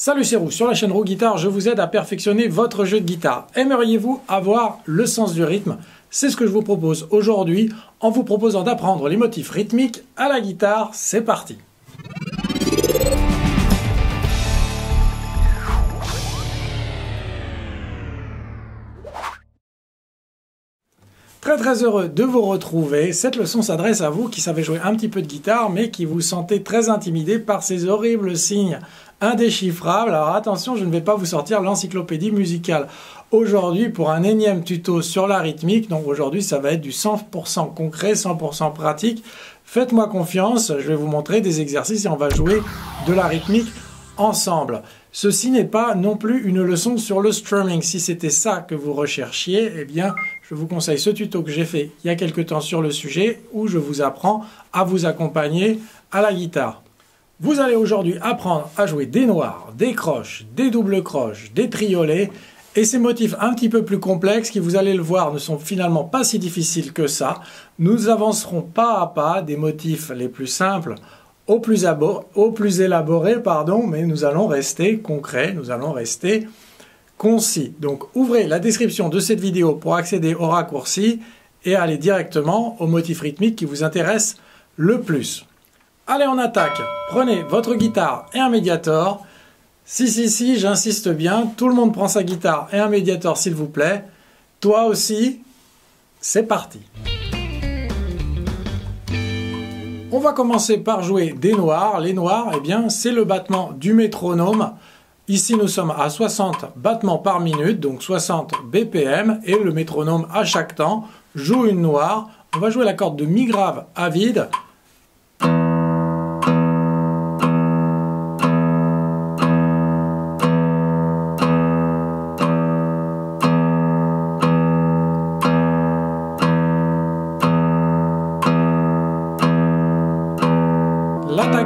Salut c'est Roux, sur la chaîne Roux Guitare, je vous aide à perfectionner votre jeu de guitare. Aimeriez-vous avoir le sens du rythme? C'est ce que je vous propose aujourd'hui en vous proposant d'apprendre les motifs rythmiques à la guitare. C'est parti Très très heureux de vous retrouver. Cette leçon s'adresse à vous qui savez jouer un petit peu de guitare mais qui vous sentez très intimidé par ces horribles signes indéchiffrables. Alors attention, je ne vais pas vous sortir l'encyclopédie musicale aujourd'hui pour un énième tuto sur la rythmique. Donc aujourd'hui, ça va être du 100% concret, 100% pratique. Faites-moi confiance, je vais vous montrer des exercices et on va jouer de la rythmique ensemble. Ceci n'est pas non plus une leçon sur le strumming. Si c'était ça que vous recherchiez, eh bien, je vous conseille ce tuto que j'ai fait il y a quelque temps sur le sujet où je vous apprends à vous accompagner à la guitare. Vous allez aujourd'hui apprendre à jouer des noirs, des croches, des doubles croches, des triolets et ces motifs un petit peu plus complexes qui, vous allez le voir, ne sont finalement pas si difficiles que ça. Nous avancerons pas à pas des motifs les plus simples au plus, au plus élaborés, pardon, mais nous allons rester concrets, nous allons rester concis. Donc ouvrez la description de cette vidéo pour accéder au raccourci et aller directement au motif rythmique qui vous intéresse le plus. Allez, on attaque. Prenez votre guitare et un médiator. Si, si, si, j'insiste bien, tout le monde prend sa guitare et un médiator, s'il vous plaît. Toi aussi, c'est parti. On va commencer par jouer des noirs. Les noirs, eh bien, c'est le battement du métronome. Ici, nous sommes à 60 battements par minute, donc 60 BPM, et le métronome à chaque temps joue une noire. On va jouer la corde de mi grave à vide.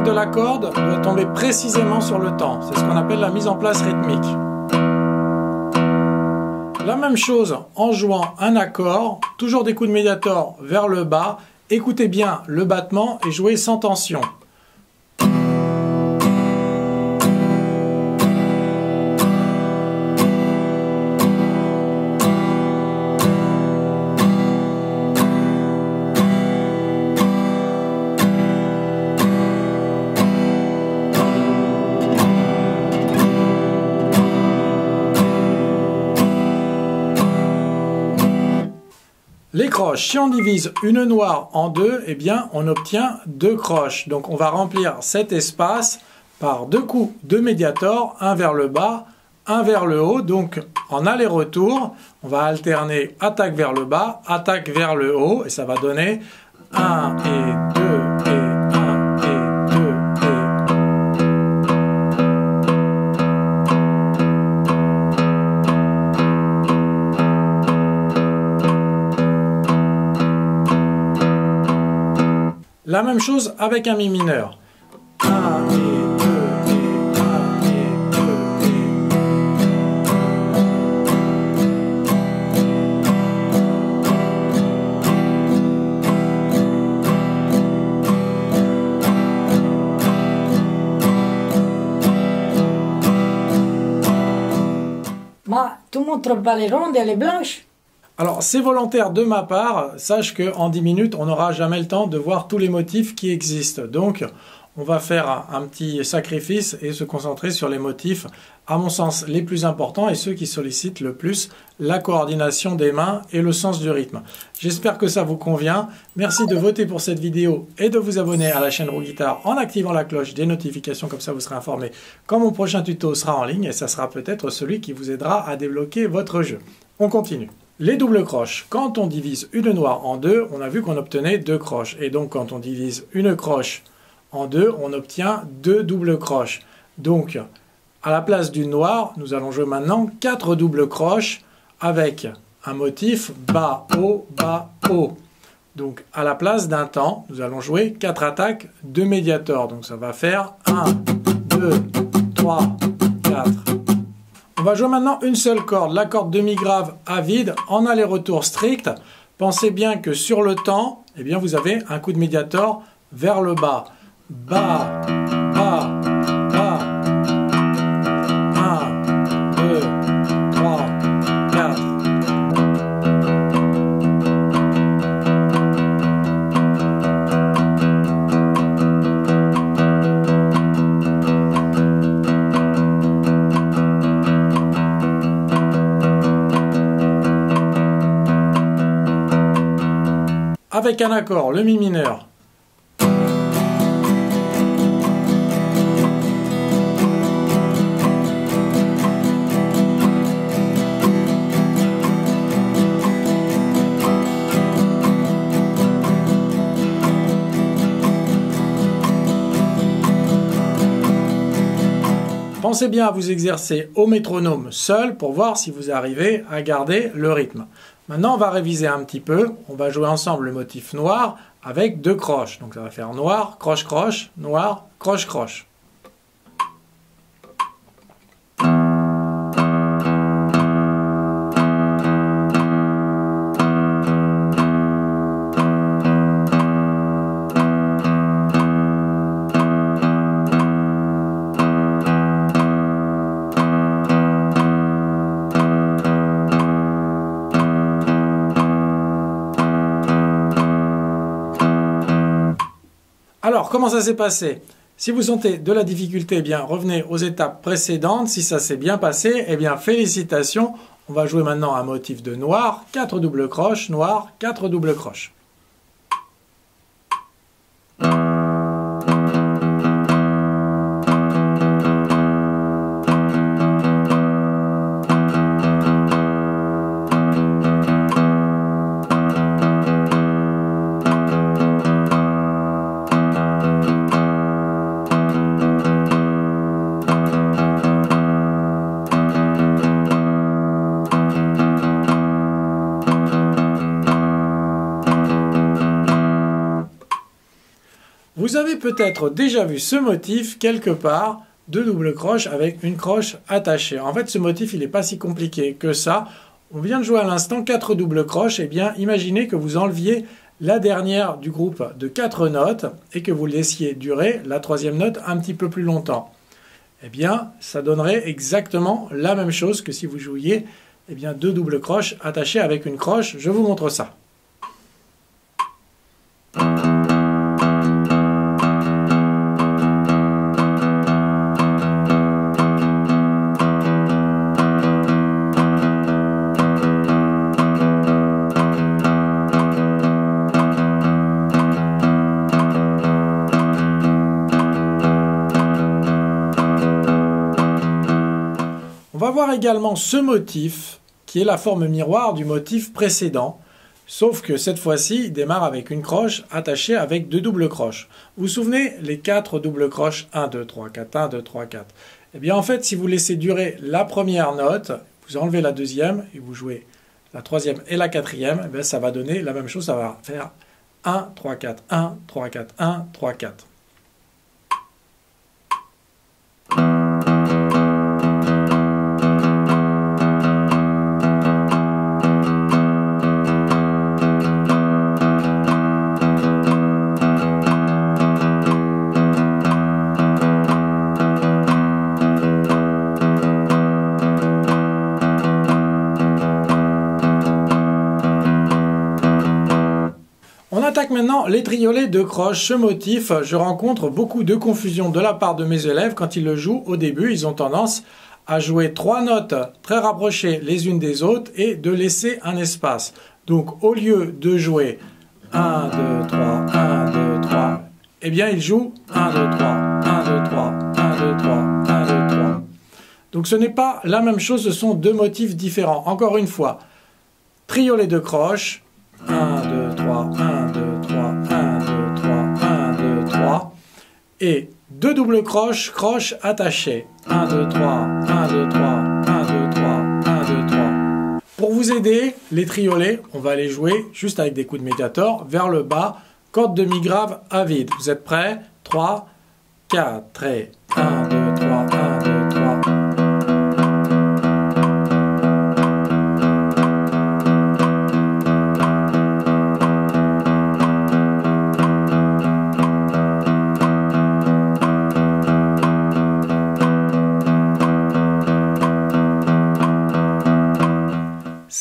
De la corde doit tomber précisément sur le temps. C'est ce qu'on appelle la mise en place rythmique. La même chose en jouant un accord, toujours des coups de médiator vers le bas. Écoutez bien le battement et jouez sans tension. Les croches, si on divise une noire en deux, eh bien on obtient deux croches. Donc on va remplir cet espace par deux coups de médiator, un vers le bas, un vers le haut. Donc en aller-retour, on va alterner attaque vers le bas, attaque vers le haut, et ça va donner 1 et 2 La même chose avec un mi mineur. 1 et 2 et 1 et 2 et... Ma tu montres pas les rondes et les blanches Alors, c'est volontaire de ma part. Sache qu'en 10 minutes, on n'aura jamais le temps de voir tous les motifs qui existent. Donc, on va faire un petit sacrifice et se concentrer sur les motifs, à mon sens, les plus importants et ceux qui sollicitent le plus la coordination des mains et le sens du rythme. J'espère que ça vous convient. Merci de voter pour cette vidéo et de vous abonner à la chaîne Roux Guitare en activant la cloche des notifications, comme ça vous serez informé quand mon prochain tuto sera en ligne et ça sera peut-être celui qui vous aidera à débloquer votre jeu. On continue. Les doubles croches. Quand on divise une noire en deux, on a vu qu'on obtenait deux croches. Et donc quand on divise une croche en deux, on obtient deux doubles croches. Donc à la place d'une noire, nous allons jouer maintenant quatre doubles croches avec un motif bas, haut, bas, haut. Donc à la place d'un temps, nous allons jouer quatre attaques de médiator. Donc ça va faire 1, 2, 3, 4. On va jouer maintenant une seule corde, la corde demi-grave à vide en aller-retour strict. Pensez bien que sur le temps, eh bien, vous avez un coup de médiator vers le bas. Avec un accord, le mi mineur. Pensez bien à vous exercer au métronome seul pour voir si vous arrivez à garder le rythme. Maintenant, on va réviser un petit peu. On va jouer ensemble le motif noir avec deux croches. Donc ça va faire noir, croche, croche, noir, croche, croche. Alors, comment ça s'est passé? Si vous sentez de la difficulté, eh bien, revenez aux étapes précédentes. Si ça s'est bien passé, eh bien, félicitations. On va jouer maintenant un motif de noir, 4 doubles croches, noir, 4 doubles croches. Vous avez peut-être déjà vu ce motif quelque part, deux doubles croches avec une croche attachée. En fait, ce motif, il n'est pas si compliqué que ça. On vient de jouer à l'instant quatre doubles croches. Eh bien, imaginez que vous enleviez la dernière du groupe de quatre notes et que vous laissiez durer la troisième note un petit peu plus longtemps. Eh bien, ça donnerait exactement la même chose que si vous jouiez eh bien, deux doubles croches attachées avec une croche. Je vous montre ça. Voir également ce motif qui est la forme miroir du motif précédent, sauf que cette fois-ci il démarre avec une croche attachée avec deux doubles croches. Vous vous souvenez les quatre doubles croches 1, 2, 3, 4, 1, 2, 3, 4 Eh bien en fait si vous laissez durer la première note, vous enlevez la deuxième et vous jouez la troisième et la quatrième, eh bien, ça va donner la même chose, ça va faire 1, 3, 4, 1, 3, 4, 1, 3, 4. Attaque maintenant les triolets de croche. Ce motif, je rencontre beaucoup de confusion de la part de mes élèves quand ils le jouent au début. Ils ont tendance à jouer trois notes très rapprochées les unes des autres et de laisser un espace. Donc au lieu de jouer 1, 2, 3, 1, 2, 3, eh bien ils jouent 1, 2, 3, 1, 2, 3, 1, 2, 3, 1, 2, 3. Donc ce n'est pas la même chose, ce sont deux motifs différents. Encore une fois, triolet de croche, 1, 2, Et deux doubles croches, croches attachées. 1, 2, 3, 1, 2, 3, 1, 2, 3, 1, 2, 3. Pour vous aider, les triolets, on va les jouer juste avec des coups de médiator vers le bas, corde demi-grave à vide. Vous êtes prêts? 3, 4 et 1, 2,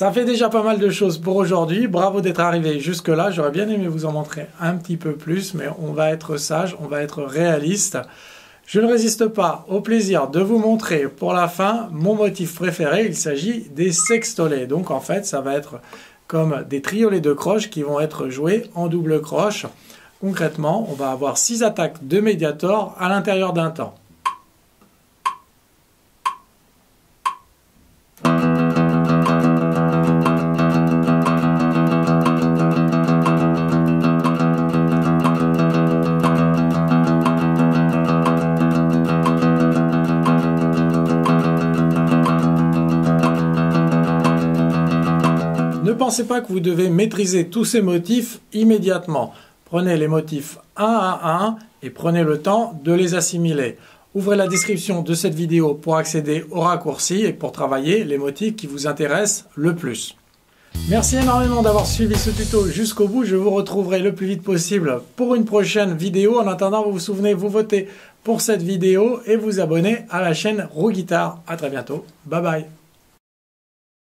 Ça fait déjà pas mal de choses pour aujourd'hui. Bravo d'être arrivé jusque-là. J'aurais bien aimé vous en montrer un petit peu plus, mais on va être sage, on va être réaliste. Je ne résiste pas au plaisir de vous montrer pour la fin mon motif préféré. Il s'agit des sextolets. Donc en fait, ça va être comme des triolets de croche qui vont être joués en double croche. Concrètement, on va avoir 6 attaques de Mediator à l'intérieur d'un temps. Pensez pas que vous devez maîtriser tous ces motifs immédiatement. Prenez les motifs un à un et prenez le temps de les assimiler. Ouvrez la description de cette vidéo pour accéder au raccourci et pour travailler les motifs qui vous intéressent le plus. Merci énormément d'avoir suivi ce tuto jusqu'au bout. Je vous retrouverai le plus vite possible pour une prochaine vidéo. En attendant, vous vous souvenez, vous votez pour cette vidéo et vous abonnez à la chaîne Roux Guitare. A très bientôt. Bye bye.